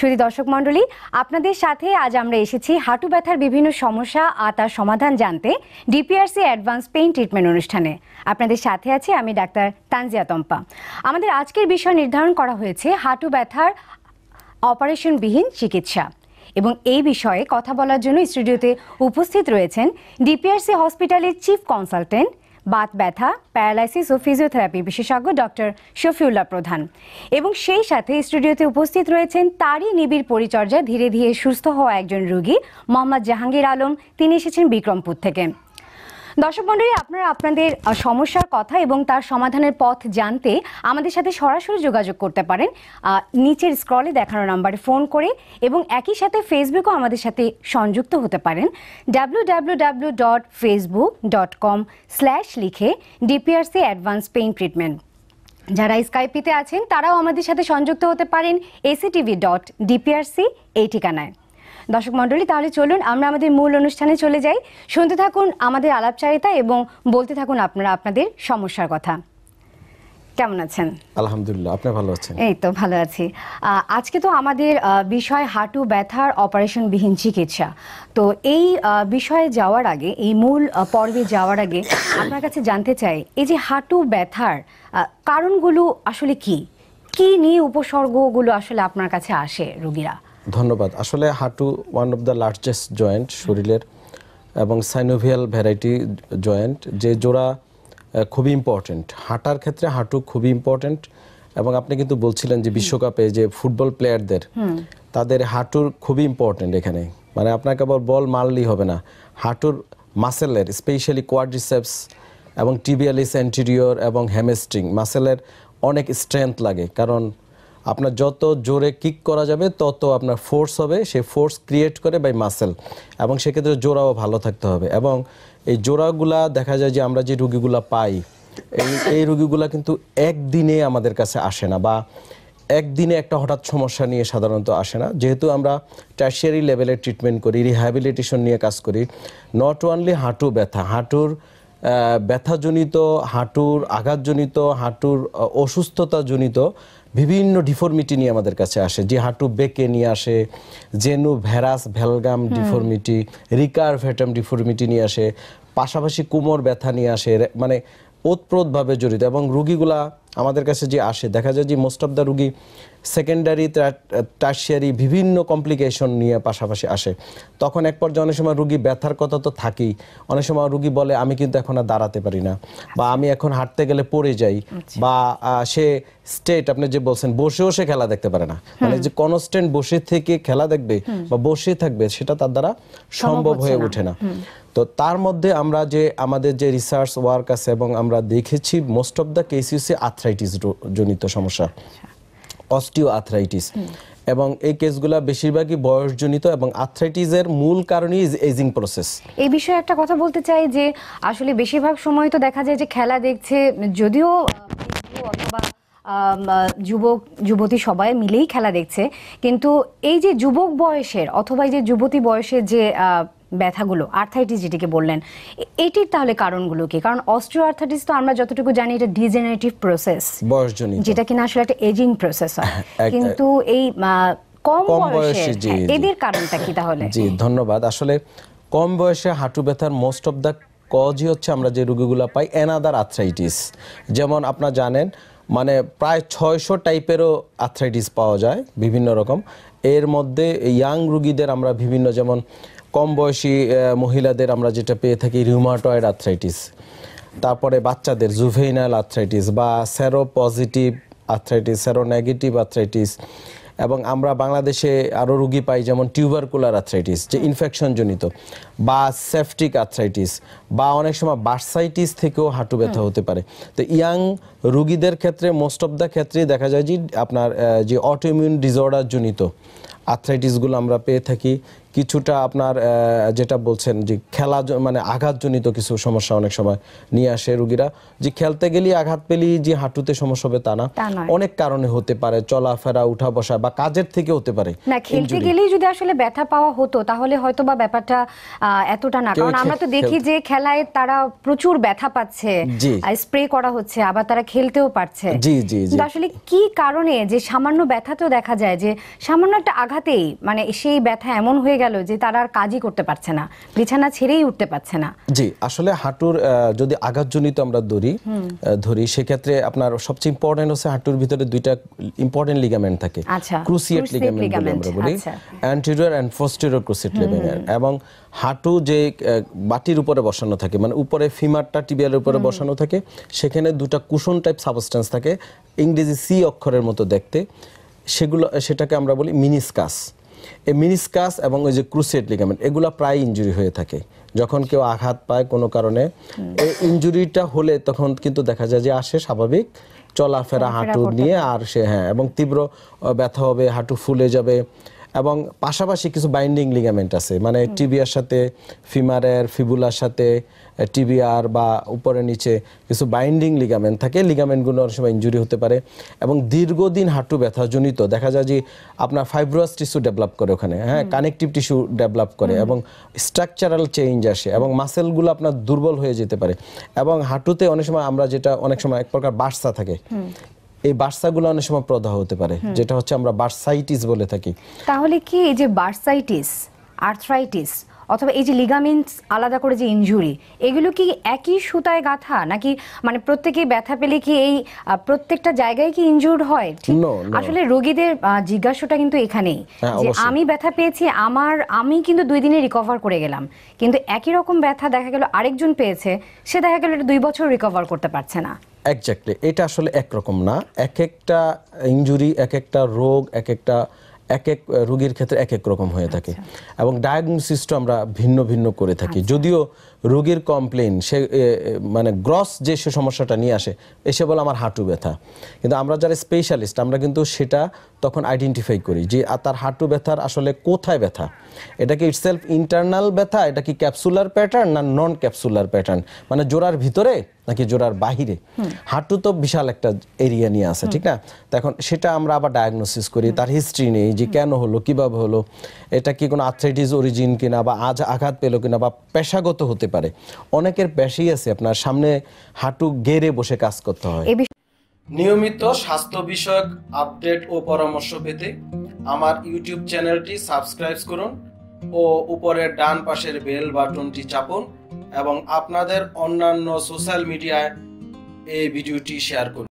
শুধু দর্শক মণ্ডলী, আপনাদের সাথে আজ আমরা এসেছি হাঁটু ব্যথার বিভিন্ন সমস্যা আর তার সমাধান জানতে ডিপিআরসি অ্যাডভান্স পেইন ট্রিটমেন্ট অনুষ্ঠানে। আপনাদের সাথে আছি আমি ডাক্তার তানজিয়া তম্পা। আমাদের আজকের বিষয় নির্ধারণ করা হয়েছে হাঁটু ব্যথার অপারেশনবিহীন চিকিৎসা এবং এই বিষয়ে কথা বলার জন্য স্টুডিওতে উপস্থিত রয়েছেন ডিপিআরসি হসপিটালের চিফ কনসালটেন্ট বাত ব্যথা, প্যারালাইসিস ও ফিজিওথেরাপি বিশেষজ্ঞ ডক্টর শফিউল্লাহ প্রধান। এবং সেই সাথে স্টুডিওতে উপস্থিত রয়েছেন তারই নিবিড় পরিচর্যায় ধীরে ধীরে সুস্থ হওয়া একজন রোগী, মোহাম্মদ জাহাঙ্গীর আলম। তিনি এসেছেন বিক্রমপুর থেকে। দর্শক মণ্ডলী, আপনারা আপনাদের সমস্যার কথা এবং তার সমাধানের পথ জানতে আমাদের সাথে সরাসরি যোগাযোগ করতে পারেন। নিচের স্ক্রলে দেখানো নাম্বারে ফোন করে এবং একই সাথে ফেসবুকও আমাদের সাথে সংযুক্ত হতে পারেন। W W dot Facebook dot com slash লিখে ডিপিআরসি অ্যাডভান্স পেইন ট্রিটমেন্ট যারা স্কাইপিতে আছেন, তারাও আমাদের সাথে সংযুক্ত হতে পারেন। এসিটিভি ডট ডিপিআরসি এই ঠিকানায়। দর্শক মণ্ডলী তাহলে চলুন আমরা আমাদের মূল অনুষ্ঠানে চলে যাই। শুনতে থাকুন আমাদের আলাপচারিতা এবং বলতে থাকুন আপনারা আপনাদের সমস্যার কথা। কেমন আছেন? আলহামদুলিল্লাহ আপনি ভালো আছেন? এই তো ভালো আছি। আজকে তো আমাদের বিষয় হাঁটু ব্যথার অপারেশনবিহীন চিকিৎসা। তো এই বিষয়ে যাওয়ার আগে এই মূল পর্বে যাওয়ার আগে আপনার কাছে জানতে চাই এই যে হাঁটু ব্যথার কারণগুলো আসলে কি? কি নিয়ে উপসর্গগুলো আসলে আপনার কাছে আসে রোগীরা? ধন্যবাদ। আসলে হাঁটু one of the largest joint শরীরের এবং সাইনোভিয়াল ভ্যারাইটি জয়েন্ট যে জোড়া খুবই ইম্পর্টেন্ট হাঁটার ক্ষেত্রে হাঁটু খুবই ইম্পর্টেন্ট এবং আপনি কিন্তু বলছিলেন যে বিশ্বকাপে যে ফুটবল প্লেয়ারদের তাদের হাঁটুর খুবই ইম্পর্টেন্ট এখানে। মানে আপনার কেবল বল মারলেই হবে না। হাঁটুর মাসেলের স্পেশালি কোয়াড্রিসেপস এবং টিবিয়ালিস অ্যান্টিরিয়র এবং হ্যামেস্ট্রিং মাসেলের অনেক স্ট্রেংথ লাগে। কারণ আপনার যত জোরে কিক করা যাবে, তত আপনার ফোর্স হবে। সে ফোর্স ক্রিয়েট করে বাই মাসেল এবং সেক্ষেত্রে জোড়াও ভালো থাকতে হবে। এবং এই জোড়াগুলা দেখা যায় যে আমরা যে রুগীগুলা পাই, এই এই রুগীগুলা কিন্তু একদিনে আমাদের কাছে আসে না বা একদিনে একটা হঠাৎ সমস্যা নিয়ে সাধারণত আসে না। যেহেতু আমরা টার্সিয়ারি লেভেলের ট্রিটমেন্ট করি রিহ্যাবিলিটেশন নিয়ে কাজ করি নট অনলি হাঁটু ব্যথা, হাঁটুর ব্যথাজনিত, হাঁটুর আঘাতজনিত, হাঁটুর অসুস্থতাজনিত বিভিন্ন ডিফর্মিটি নিয়ে আমাদের কাছে আসে। যে হাঁটু বেঁকে নিয়ে আসে genu varus valgum deformity recurvatum deformity নিয়ে আসে পাশাপাশি কোমর ব্যথা নিয়ে আসে মানে ওতপ্রোতভাবে জড়িত এবং রুগীগুলা আমাদের কাছে যে আসে দেখা যায় যে মোস্ট অফ দ্য রুগী সেকেন্ডারি টার্সিয়ারি বিভিন্ন কমপ্লিকেশন নিয়ে পাশাপাশি আসে। তখন এক পর্যায়ে অনেক সময় রুগী ব্যথার কথা তো থাকেই। অনেক সময় রুগী বলে আমি কিন্তু এখন আর দাঁড়াতে পারি না। বা আমি এখন হাঁটতে গেলে পড়ে যাই। বা সে স্টেট আপনি যে বলছেন বসেও সে খেলা দেখতে পারে না। মানে যে কনস্ট্যান্ট বসে থেকে খেলা দেখবে বা বসে থাকবে সেটা তার দ্বারা সম্ভব হয়ে ওঠে না। তো তার মধ্যে আমরা যে আমাদের যে রিসার্চ ওয়ার্ক আছে এবং আমরা দেখেছি মোস্ট অফ দ্য কেস ইউসে আর্থ্রাইটিস জনিত সমস্যা। অস্টিও আর্থ্রাইটিস এবং এই কেসগুলা বেশিরভাগই বয়সজনিত এবং আর্থ্রাইটিসের মূল কারণই ইজ এজিং প্রসেস এই বিষয়ে একটা কথা বলতে চাই যে আসলে বেশিরভাগ সময় তো দেখা যায় যে খেলা দেখছে যদিও অথবা যুবক যুবতী সবাই মিলেই খেলা দেখছে। কিন্তু এই যে যুবক বয়সের অথবা এই যে যুবতী বয়সের যে ব্যথাগুলো আর্থাইটিস যেটিকে বললেন এটির তাহলে কারণগুলো কি? কারণ অস্ট্রিও আর্থাইটিস তো আমরা যতটুকু জানি এটা ডিজেনারেটিভ প্রসেস বয়সজনিত। যেটা কিনা আসলে একটা এজিং প্রসেস হয়। কিন্তু এই কম বয়সে, হ্যাঁ, এদের কারণটা কি তাহলে? জি ধন্যবাদ। আসলে কম বয়সে হাঁটু ব্যথার মোস্ট অফ দ্য কজই হচ্ছে আমরা যে রোগীগুলো পাই অ্যানাদার আর্থ্রাইটিস যেমন আপনারা জানেন মানে প্রায় ছয়শো টাইপেরও আর্থ্রাইটিস পাওয়া যায় বিভিন্ন রকম। এর মধ্যে ইয়াং রুগীদের আমরা বিভিন্ন যেমন কম বয়সী মহিলাদের আমরা যেটা পেয়ে থাকি রিউমাটয়েড আর্থ্রাইটিস তারপরে বাচ্চাদের জুভেইনাল আর্থ্রাইটিস বা sero positive arthritis sero negative arthritis এবং আমরা বাংলাদেশে আরও রুগী পাই যেমন টিউবারকুলার আর্থ্রাইটিস যে ইনফেকশন জনিত বা সেফটিক আর্থ্রাইটিস বা অনেক সময় বার্সাইটিস থেকেও হাঁটু ব্যথা হতে পারে। তো ইয়াং রুগীদের ক্ষেত্রে মোস্ট অফ দ্য ক্ষেত্রেই দেখা যায় যে আপনার যে অটোইমিউন ডিসঅর্ডার জনিত আর্থ্রাইটিসগুলো আমরা পেয়ে থাকি। কিছুটা আপনার যেটা বলছেন যে খেলা মানে আঘাতজনিত কিছু সমস্যা অনেক সময় নিয়ে আসে রুগীরা। যে খেলতে গেলে আঘাত পেলেই যে হাঁটুতে সমস্যা হবে তা না। অনেক কারণে হতে পারে চলাফেরা উঠা বসা বা কাজের থেকে হতে পারে না খেলতে গেলেই যদি আসলে ব্যথা পাওয়া হতো তাহলে হয়তো বা ব্যাপারটা এতটা না। কারণ আমরা তো দেখি যে খেলায় তারা প্রচুর ব্যথা পাচ্ছে। স্প্রে করা হচ্ছে আবার তারা খেলতেও পারছে। জি, জি, জি। আসলে কি কারণে যে সামান্য ব্যথাতেও দেখা যায় যে সামান্য একটা আঘাতেই মানে সেই ব্যথা এমন হয়ে গেল যে তারা আর কাজই করতে পারছে না বিছানা ছেড়েই উঠতে পারছে না। জি আসলে হাঁটুর যদি আঘাতজনিত আমরা ধরি ধরি সেক্ষেত্রে আপনার সবচেয়ে ইম্পর্টেন্ট হচ্ছে হাঁটুর ভিতরে দুইটা ইম্পর্টেন্ট লিগামেন্ট থাকে। আচ্ছা, ক্রুসিয়েট লিগামেন্ট বলি আমরা বলি। Anterior and posterior cruciate ligament এবং হাঁটু যে বাটির উপরে বসানো থাকে মানে উপরে ফিমারটা টিবিয়ালের উপরে বসানো থাকে সেখানে দুটা কুশন টাইপ সাবস্টেন্স থাকে ইংরেজি সি অক্ষরের মতো দেখতে সেগুলো সেটাকে আমরা বলি মিনিসকাস এই মিনিসকাস এবং ওই যে ক্রুসেট লিগামেন্ট এগুলো প্রায় ইঞ্জুরি হয়ে থাকে। যখন কেউ আঘাত পায় কোনো কারণে এই ইঞ্জুরিটা হলে তখন কিন্তু দেখা যায় যে আসে স্বাভাবিক চলাফেরা হাঁটু নিয়ে আর সে হ্যাঁ এবং তীব্র ব্যথা হবে হাঁটু ফুলে যাবে এবং পাশাপাশি কিছু বাইন্ডিং লিগামেন্ট আছে। মানে টিবিয়ার সাথে ফিমারের ফিবুলার সাথে টিবিআর বা উপরে নিচে কিছু বাইন্ডিং লিগামেন্ট থাকে। লিগামেন্টগুলো অনেক সময় ইঞ্জুরি হতে পারে এবং দীর্ঘদিন হাঁটু ব্যথাজনিত। দেখা যায় যে আপনার ফাইব্রাস টিস্যু ডেভেলপ করে ওখানে হ্যাঁ কানেকটিভ টিস্যু ডেভেলপ করে এবং স্ট্রাকচারাল চেঞ্জ আসে এবং মাসেলগুলো আপনার দুর্বল হয়ে যেতে পারে। এবং হাঁটুতে অনেক সময় আমরা যেটা অনেক সময় এক প্রকার বার্সা থাকে। এই বার্সাগুলো অনেক সময় প্রদাহ হতে পারে যেটা হচ্ছে আমরা বার্সাইটিস বলে থাকি। তাহলে কি এই যে বার্সাইটিস আর্থ্রাইটিস অথবা এই যে লিগামেন্টস আলাদা করে যে ইনজুরি এগুলো কি একই সুতায় গাঁথা? নাকি মানে প্রত্যেকে ব্যথা পেলে কি এই প্রত্যেকটা জায়গায় কি ইনজুর্ড হয়. আসলে রোগীদের জিজ্ঞাসাটা কিন্তু এখানেই হ্যাঁ, যে আমি ব্যথা পেয়েছি আমার আমি কিন্তু দুই দিনে রিকভার করে গেলাম। কিন্তু একই রকম ব্যথা দেখা গেল আরেকজন পেয়েছে সে দেখা গেল এটা দুই বছর রিকভার করতে পারছে না। এক্স্যাক্টলি এটা আসলে একরকম না। এক একটা ইনজুরি এক একটা রোগ এক একটা এক এক রোগীর ক্ষেত্রে এক এক রকম হয়ে থাকে। এবং ডায়াগনোসিসটা আমরা ভিন্ন ভিন্ন করে থাকি। যদিও রোগীর কমপ্লেন সে মানে গ্রস যে সে সমস্যাটা নিয়ে আসে এসে বলে আমার হাঁটু ব্যথা। কিন্তু আমরা যারা স্পেশালিস্ট আমরা কিন্তু সেটা তখন আইডেন্টিফাই করি যে তার হাঁটু ব্যথার আসলে কোথায় ব্যথা? এটা কি ইটসেলফ ইন্টারনাল ব্যথা? এটা কি ক্যাপসুলার প্যাটার্ন না নন ক্যাপসুলার প্যাটার্ন মানে জোড়ার ভিতরে নাকি জোড়ার বাহিরে? হাঁটু তো বিশাল একটা এরিয়া নিয়ে আছে ঠিক না? তো এখন সেটা আমরা আবার ডায়াগনোসিস করি তার হিস্ট্রি নেই যে কেন হলো কীভাবে হলো এটা কি কোনো আর্থ্রাইটিস অরিজিন কিনা বা আজ আঘাত পেল কিনা বা পেশাগত হতে পারে। অনেকের পেশাই আছে আপনার সামনে হাঁটু গেড়ে বসে কাজ করতে হয়। নিয়মিত স্বাস্থ্য বিষয়ক আপডেট ও পরামর্শ পেতে আমার ইউটিউব চ্যানেলটি সাবস্ক্রাইব করুন ও উপরের ডান পাশের বেল বাটনটি চাপুন এবং আপনাদের অন্যান্য সোশ্যাল মিডিয়ায় এই ভিডিওটি শেয়ার করুন।